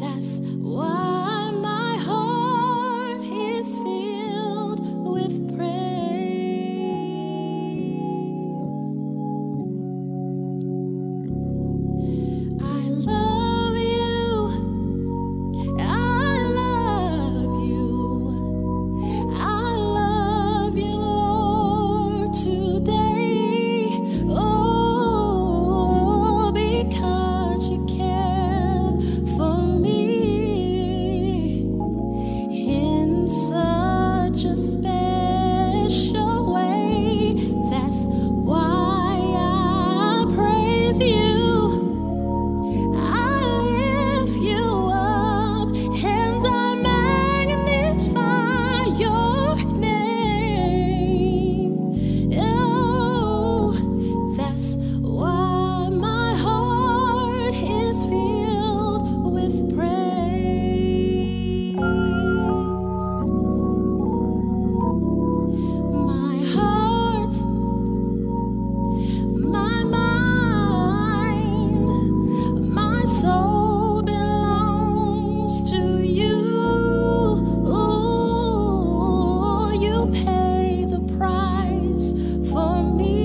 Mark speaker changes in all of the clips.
Speaker 1: That's for me.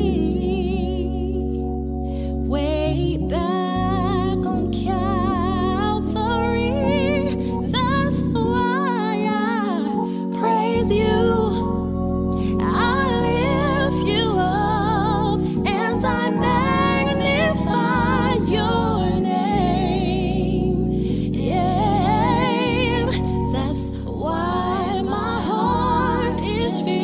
Speaker 1: this feeling.